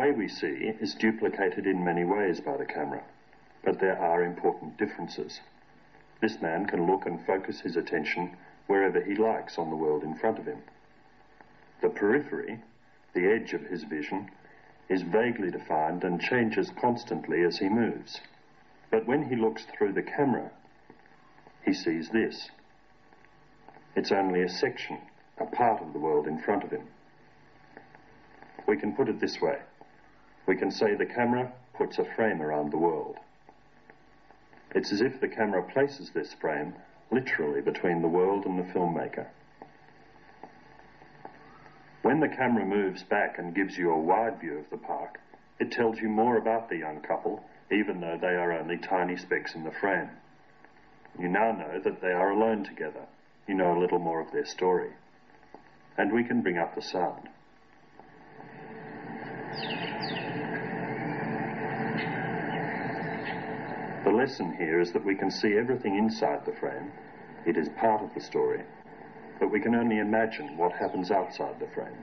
Way we see is duplicated in many ways by the camera, but there are important differences. This man can look and focus his attention wherever he likes on the world in front of him. The periphery, the edge of his vision, is vaguely defined and changes constantly as he moves. But when he looks through the camera, he sees this. It's only a section, a part of the world in front of him. We can put it this way. We can say the camera puts a frame around the world. It's as if the camera places this frame literally between the world and the filmmaker. When the camera moves back and gives you a wide view of the park, it tells you more about the young couple, even though they are only tiny specks in the frame. You now know that they are alone together. You know a little more of their story. And we can bring up the sound. The lesson here is that we can see everything inside the frame. It is part of the story. But we can only imagine what happens outside the frame.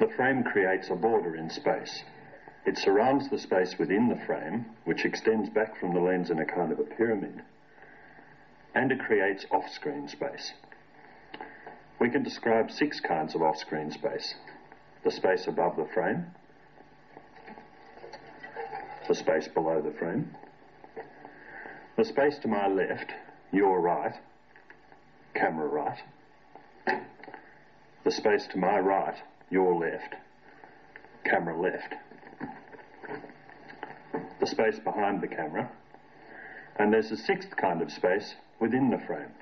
The frame creates a border in space. It surrounds the space within the frame, which extends back from the lens in a kind of a pyramid, and it creates off-screen space. We can describe six kinds of off-screen space. The space above the frame, the space below the frame, the space to my left, your right, camera right, the space to my right, your left, camera left, the space behind the camera, and there's a sixth kind of space within the frame.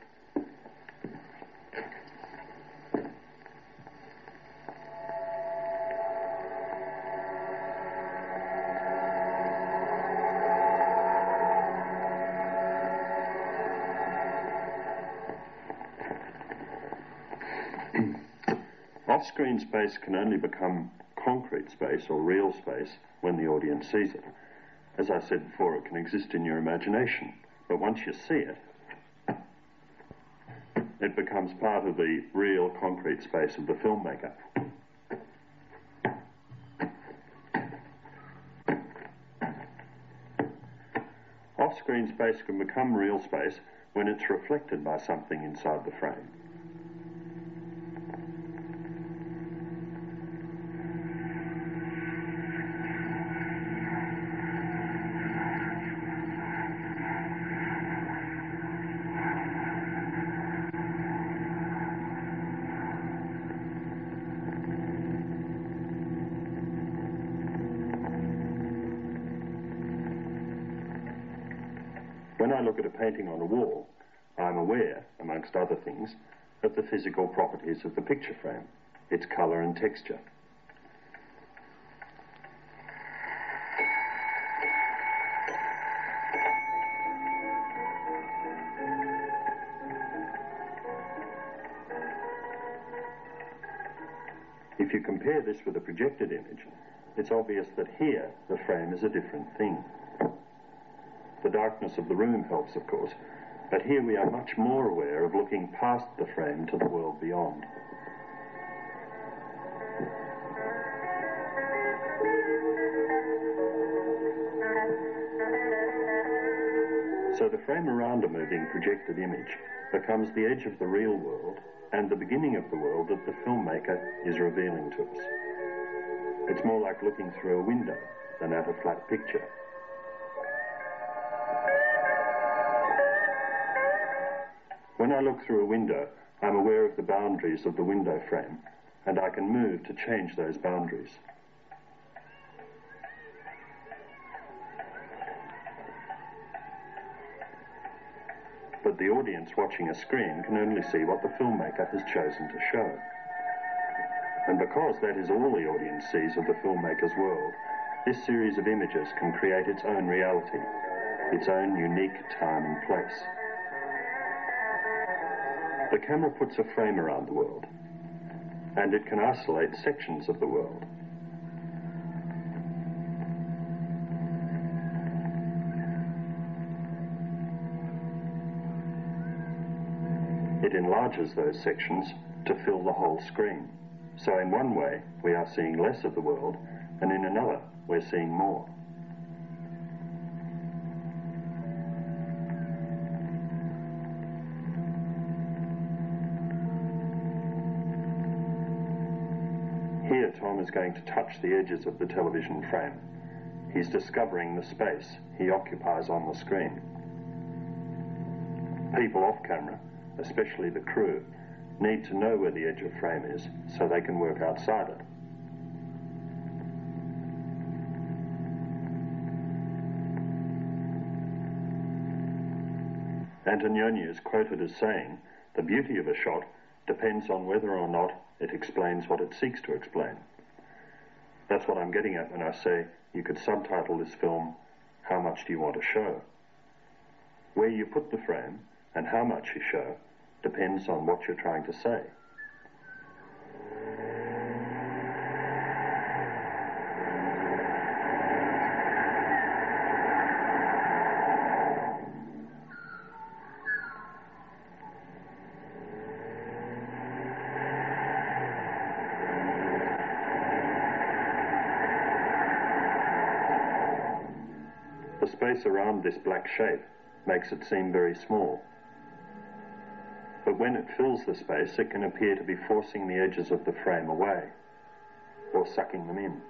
Off-screen space can only become concrete space or real space when the audience sees it. As I said before, it can exist in your imagination, but once you see it, it becomes part of the real concrete space of the filmmaker. Off-screen space can become real space when it's reflected by something inside the frame. When I look at a painting on a wall, I'm aware, amongst other things, of the physical properties of the picture frame, its colour and texture. If you compare this with a projected image, it's obvious that here the frame is a different thing. The darkness of the room helps, of course, but here we are much more aware of looking past the frame to the world beyond. So the frame around a moving projected image becomes the edge of the real world and the beginning of the world that the filmmaker is revealing to us. It's more like looking through a window than at a flat picture. When I look through a window, I'm aware of the boundaries of the window frame, and I can move to change those boundaries. But the audience watching a screen can only see what the filmmaker has chosen to show. And because that is all the audience sees of the filmmaker's world, this series of images can create its own reality, its own unique time and place. The camera puts a frame around the world. and it can isolate sections of the world. It enlarges those sections to fill the whole screen. So in one way, we are seeing less of the world, and in another, we're seeing more. Is going to touch the edges of the television frame. He's discovering the space he occupies on the screen. People off camera, especially the crew, need to know where the edge of frame is so they can work outside it. Antonioni is quoted as saying, the beauty of a shot depends on whether or not it explains what it seeks to explain. That's what I'm getting at when I say you could subtitle this film, How Much Do You Want to Show? Where you put the frame and how much you show depends on what you're trying to say. The space around this black shape makes it seem very small. But when it fills the space, it can appear to be forcing the edges of the frame away or sucking them in.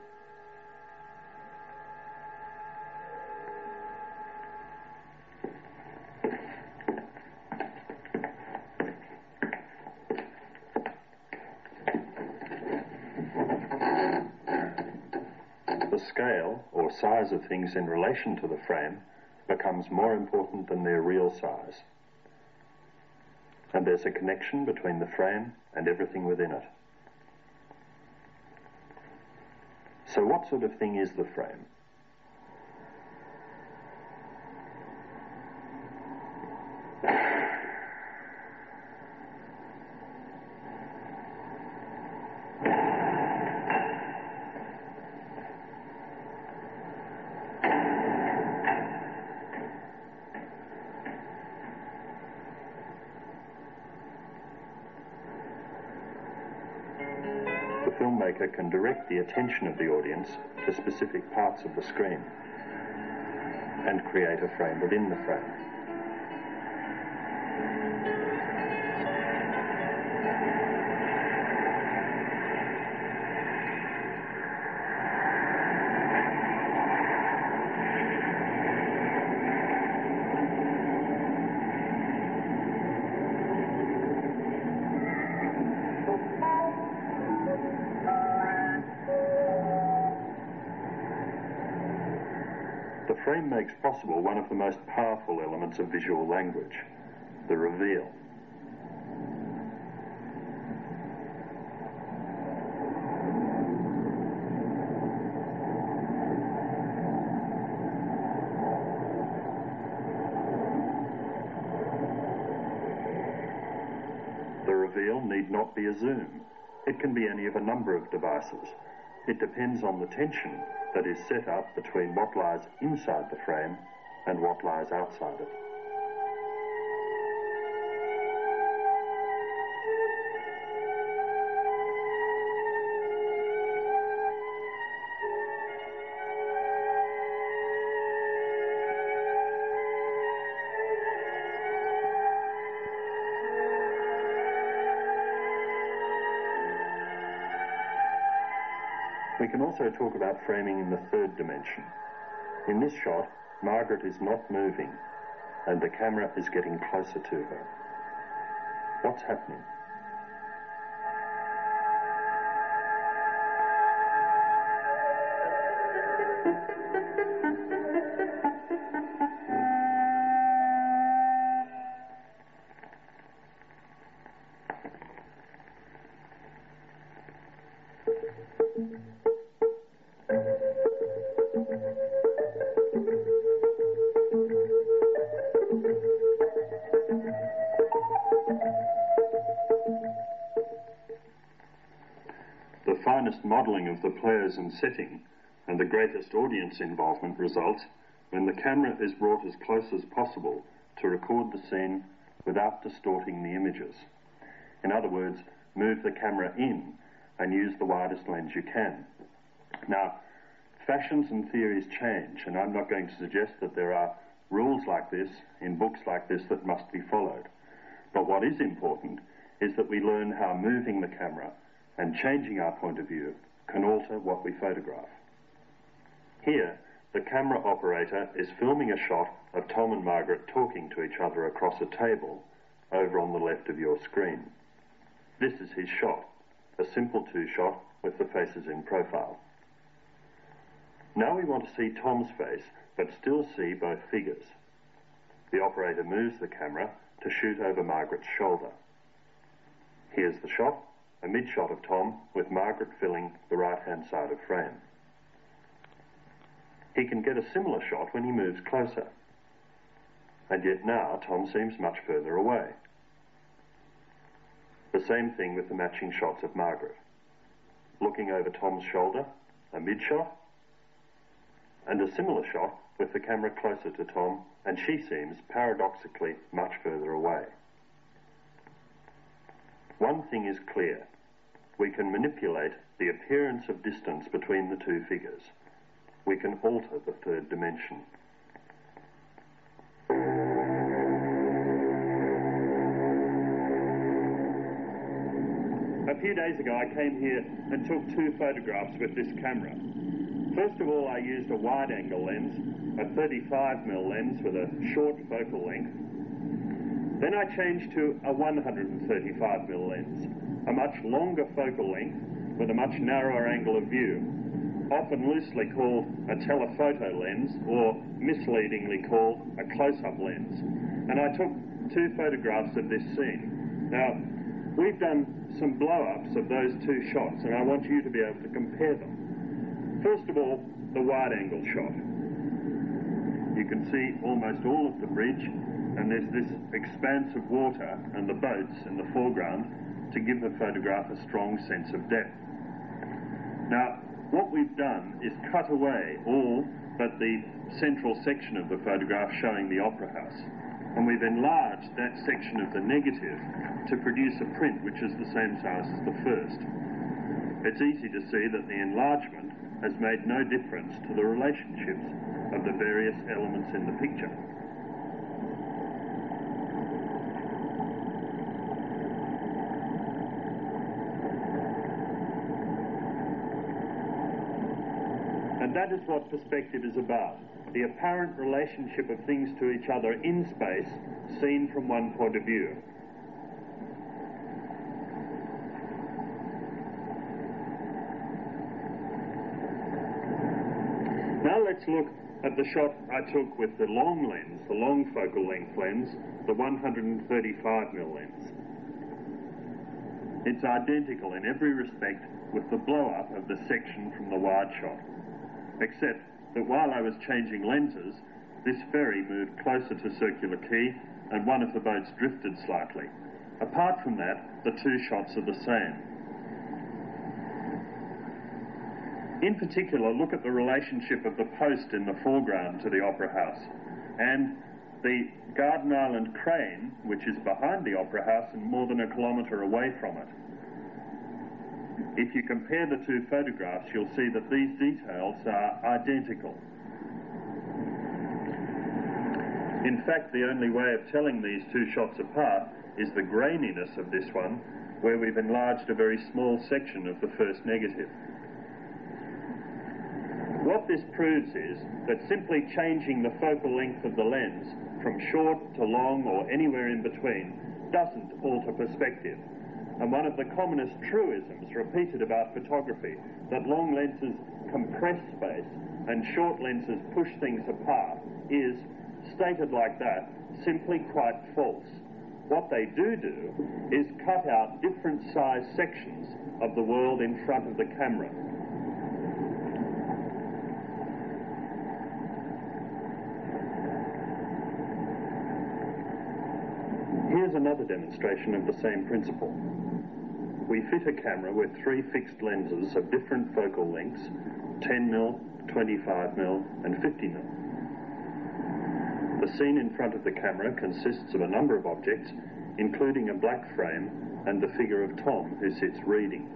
Size of things in relation to the frame becomes more important than their real size. And there's a connection between the frame and everything within it. So, what sort of thing is the frame? The can direct the attention of the audience to specific parts of the screen and create a frame within the frame. Frame makes possible one of the most powerful elements of visual language, the reveal. The reveal need not be a zoom. It can be any of a number of devices. It depends on the tension that is set up between what lies inside the frame and what lies outside it. We can also talk about framing in the third dimension. In this shot, Margaret is not moving, and the camera is getting closer to her. What's happening? The players and setting and the greatest audience involvement results when the camera is brought as close as possible to record the scene without distorting the images. In other words, move the camera in and use the widest lens you can. Now, fashions and theories change, and I'm not going to suggest that there are rules like this in books like this that must be followed. But what is important is that we learn how moving the camera and changing our point of view can alter what we photograph. Here, the camera operator is filming a shot of Tom and Margaret talking to each other across a table over on the left of your screen. This is his shot, a simple two-shot with the faces in profile. Now we want to see Tom's face, but still see both figures. The operator moves the camera to shoot over Margaret's shoulder. Here's the shot, a mid-shot of Tom with Margaret filling the right-hand side of frame. He can get a similar shot when he moves closer. And yet now Tom seems much further away. The same thing with the matching shots of Margaret. Looking over Tom's shoulder, a mid-shot, and a similar shot with the camera closer to Tom, and she seems paradoxically much further away. One thing is clear. We can manipulate the appearance of distance between the two figures. We can alter the third dimension. A few days ago I came here and took two photographs with this camera. First of all I used a wide angle lens, a 35mm lens with a short focal length. Then I changed to a 135mm lens, a much longer focal length with a much narrower angle of view, often loosely called a telephoto lens or misleadingly called a close-up lens. And I took two photographs of this scene. Now, we've done some blow-ups of those two shots and I want you to be able to compare them. First of all, the wide-angle shot. You can see almost all of the bridge and there's this expanse of water and the boats in the foreground to give the photograph a strong sense of depth. Now, what we've done is cut away all but the central section of the photograph showing the opera house and we've enlarged that section of the negative to produce a print which is the same size as the first. It's easy to see that the enlargement has made no difference to the relationships of the various elements in the picture. And that is what perspective is about the apparent relationship of things to each other in space seen from one point of view. Now let's look at the shot I took with the long lens, the long focal length lens, the 135mm lens. It's identical in every respect with the blow-up of the section from the wide shot, except that while I was changing lenses, this ferry moved closer to Circular Quay and one of the boats drifted slightly. Apart from that, the two shots are the same. In particular, look at the relationship of the post in the foreground to the Opera House and the Garden Island crane, which is behind the Opera House and more than a kilometre away from it. If you compare the two photographs, you'll see that these details are identical. In fact, the only way of telling these two shots apart is the graininess of this one, where we've enlarged a very small section of the first negative. What this proves is that simply changing the focal length of the lens from short to long or anywhere in between doesn't alter perspective and one of the commonest truisms repeated about photography, that long lenses compress space and short lenses push things apart, is, stated like that, simply quite false. What they do do is cut out different size sections of the world in front of the camera. Here's another demonstration of the same principle. We fit a camera with three fixed lenses of different focal lengths 10mm, 25mm, and 50mm. The scene in front of the camera consists of a number of objects, including a black frame and the figure of Tom who sits reading.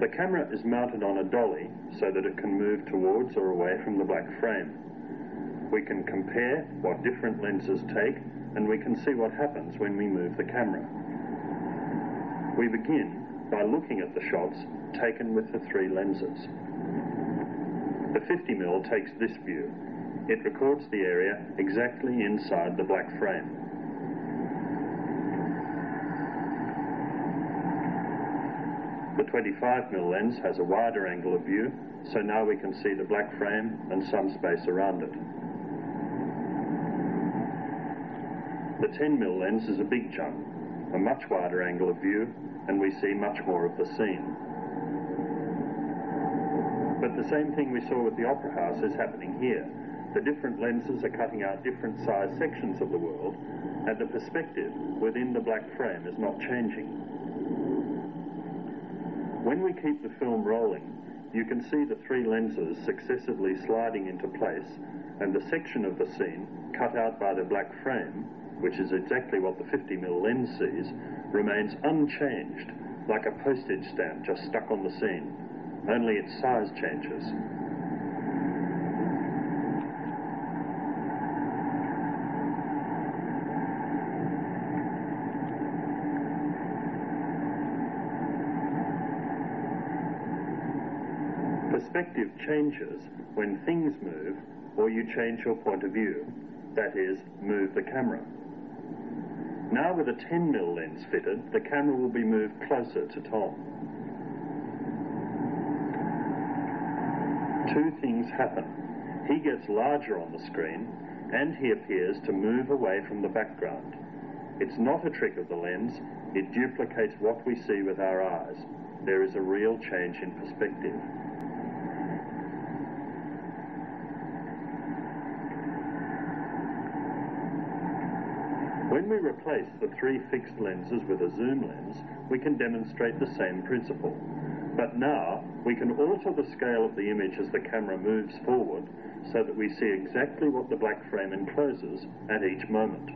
The camera is mounted on a dolly so that it can move towards or away from the black frame. We can compare what different lenses take and we can see what happens when we move the camera. We begin by looking at the shots taken with the three lenses. The 50mm takes this view. It records the area exactly inside the black frame. The 25mm lens has a wider angle of view, so now we can see the black frame and some space around it. The 10mm lens is a big chunk, a much wider angle of view, and we see much more of the scene. But the same thing we saw with the Opera House is happening here. The different lenses are cutting out different size sections of the world, and the perspective within the black frame is not changing. When we keep the film rolling, you can see the three lenses successively sliding into place and the section of the scene cut out by the black frame, which is exactly what the 50mm lens sees, remains unchanged, like a postage stamp just stuck on the scene. Only its size changes. Perspective changes when things move or you change your point of view, that is, move the camera. Now with a 10mm lens fitted, the camera will be moved closer to Tom. Two things happen. He gets larger on the screen and he appears to move away from the background. It's not a trick of the lens, it duplicates what we see with our eyes. There is a real change in perspective. When we replace the three fixed lenses with a zoom lens, we can demonstrate the same principle. But now, we can alter the scale of the image as the camera moves forward so that we see exactly what the black frame encloses at each moment.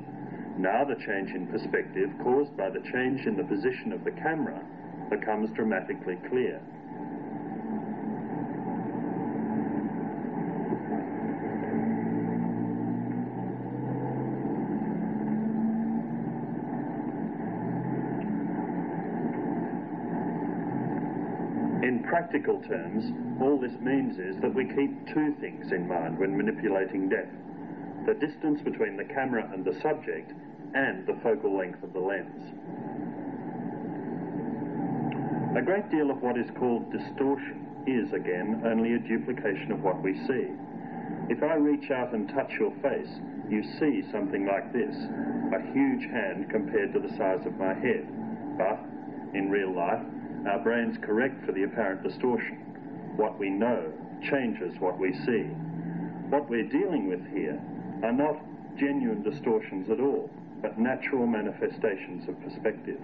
Now the change in perspective caused by the change in the position of the camera becomes dramatically clear. In practical terms, all this means is that we keep two things in mind when manipulating depth. The distance between the camera and the subject and the focal length of the lens. A great deal of what is called distortion is, again, only a duplication of what we see. If I reach out and touch your face, you see something like this, a huge hand compared to the size of my head. But, in real life, our brains correct for the apparent distortion. What we know changes what we see. What we're dealing with here are not genuine distortions at all, but natural manifestations of perspective.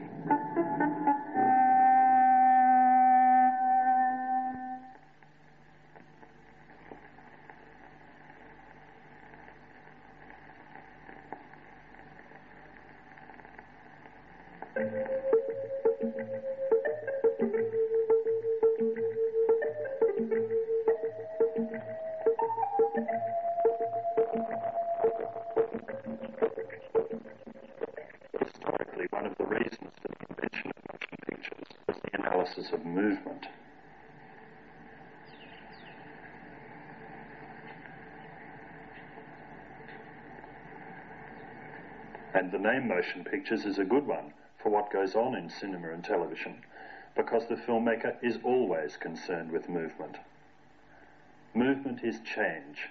Name motion pictures is a good one for what goes on in cinema and television because the filmmaker is always concerned with movement. Movement is change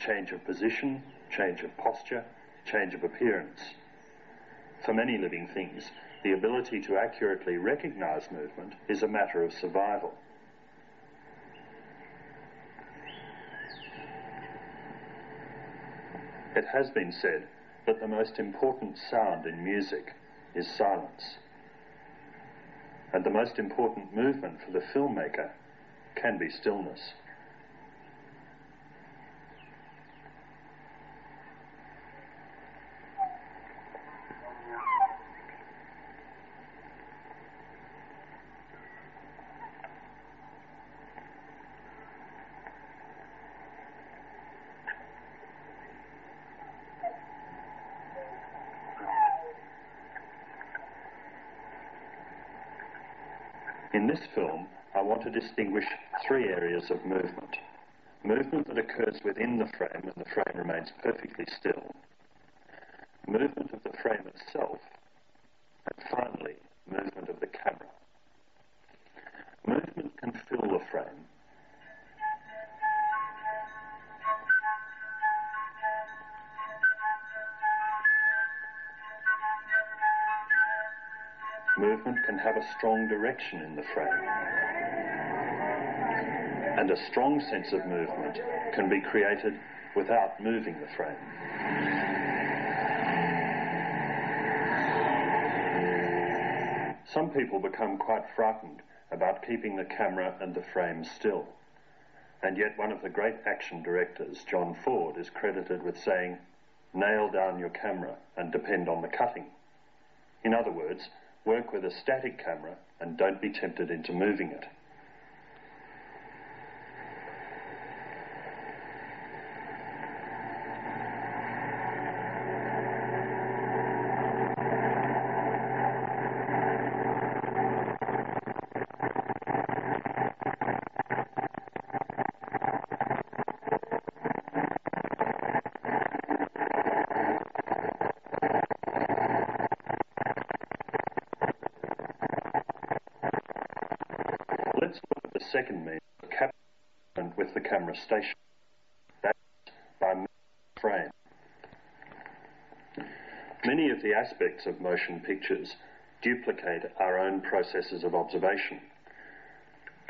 change of position, change of posture, change of appearance. For many living things, the ability to accurately recognize movement is a matter of survival. It has been said that the most important sound in music is silence. And the most important movement for the filmmaker can be stillness. In this film, I want to distinguish three areas of movement. Movement that occurs within the frame and the frame remains perfectly still. Movement of the frame itself. And finally, movement of the camera. Movement can fill the frame. Movement can have a strong direction in the frame. And a strong sense of movement can be created without moving the frame. Some people become quite frightened about keeping the camera and the frame still. And yet one of the great action directors, John Ford, is credited with saying, nail down your camera and depend on the cutting. In other words, work with a static camera and don't be tempted into moving it. Let's look at the second means of capturing with the camera station. By frame. Many of the aspects of motion pictures duplicate our own processes of observation.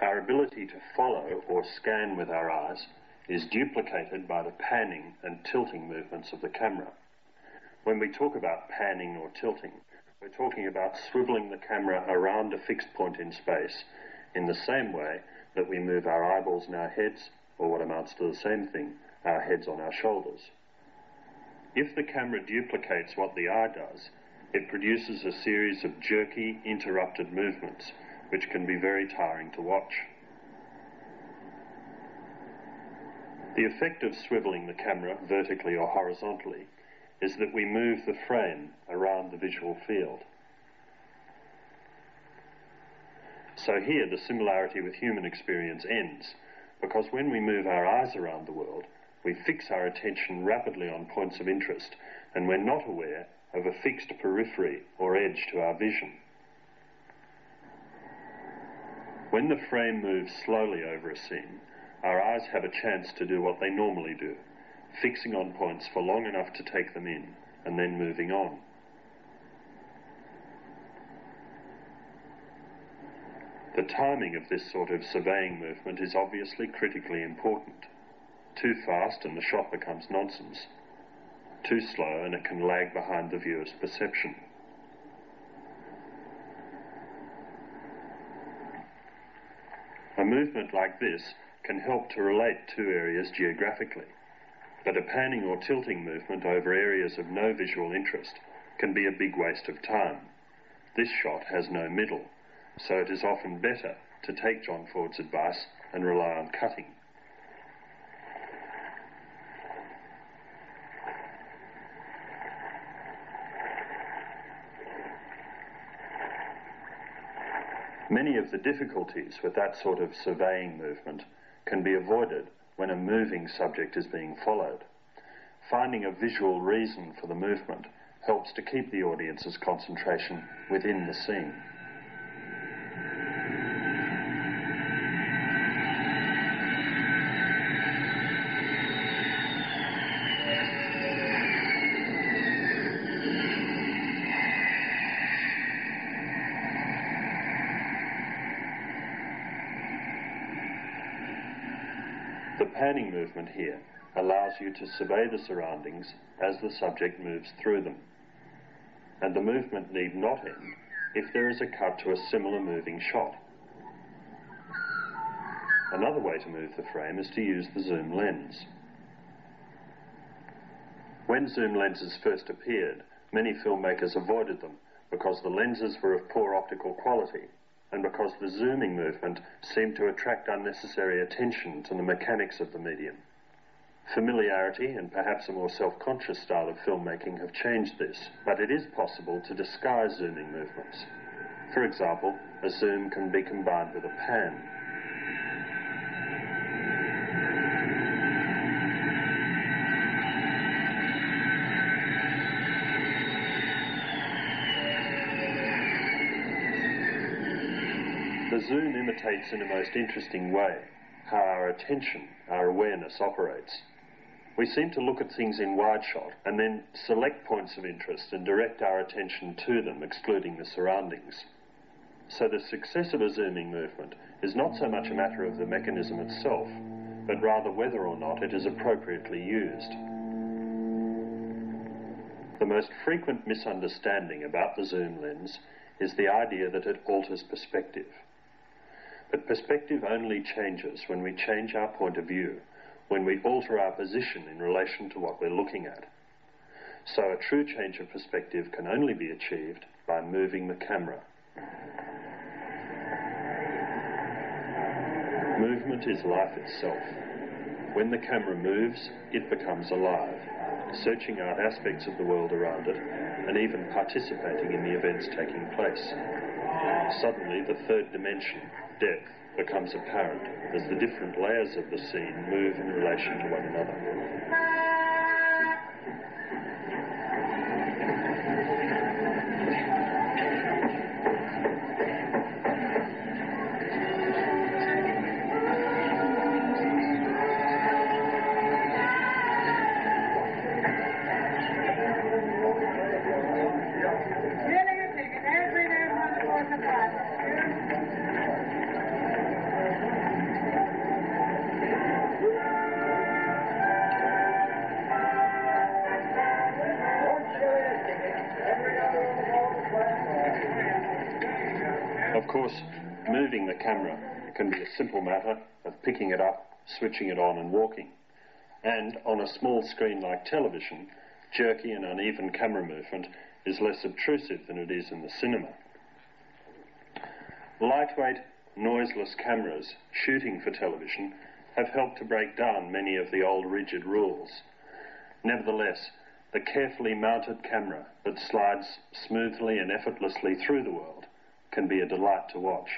Our ability to follow or scan with our eyes is duplicated by the panning and tilting movements of the camera. When we talk about panning or tilting, we're talking about swiveling the camera around a fixed point in space in the same way that we move our eyeballs and our heads, or what amounts to the same thing, our heads on our shoulders. If the camera duplicates what the eye does, it produces a series of jerky, interrupted movements, which can be very tiring to watch. The effect of swiveling the camera vertically or horizontally is that we move the frame around the visual field. So here the similarity with human experience ends, because when we move our eyes around the world, we fix our attention rapidly on points of interest, and we're not aware of a fixed periphery or edge to our vision. When the frame moves slowly over a scene, our eyes have a chance to do what they normally do, fixing on points for long enough to take them in, and then moving on. The timing of this sort of surveying movement is obviously critically important. Too fast and the shot becomes nonsense. Too slow and it can lag behind the viewer's perception. A movement like this can help to relate two areas geographically, but a panning or tilting movement over areas of no visual interest can be a big waste of time. This shot has no middle, so it is often better to take John Ford's advice and rely on cutting. Many of the difficulties with that sort of surveying movement can be avoided when a moving subject is being followed. Finding a visual reason for the movement helps to keep the audience's concentration within the scene. The panning movement here allows you to survey the surroundings as the subject moves through them. And the movement need not end if there is a cut to a similar moving shot. Another way to move the frame is to use the zoom lens. When zoom lenses first appeared, many filmmakers avoided them because the lenses were of poor optical quality and because the zooming movement seemed to attract unnecessary attention to the mechanics of the medium. Familiarity and perhaps a more self-conscious style of filmmaking have changed this, but it is possible to disguise zooming movements. For example, a zoom can be combined with a pan. Zoom imitates in a most interesting way how our attention, our awareness operates. We seem to look at things in wide shot and then select points of interest and direct our attention to them, excluding the surroundings. So the success of a zooming movement is not so much a matter of the mechanism itself, but rather whether or not it is appropriately used. The most frequent misunderstanding about the zoom lens is the idea that it alters perspective. But perspective only changes when we change our point of view, when we alter our position in relation to what we're looking at. So a true change of perspective can only be achieved by moving the camera. Movement is life itself. When the camera moves, it becomes alive, searching out aspects of the world around it and even participating in the events taking place. Suddenly, the third dimension, depth becomes apparent as the different layers of the scene move in relation to one another. Course, moving the camera can be a simple matter of picking it up, switching it on and walking. And on a small screen like television, jerky and uneven camera movement is less obtrusive than it is in the cinema. Lightweight, noiseless cameras shooting for television have helped to break down many of the old rigid rules. Nevertheless, the carefully mounted camera that slides smoothly and effortlessly through the world can be a delight to watch.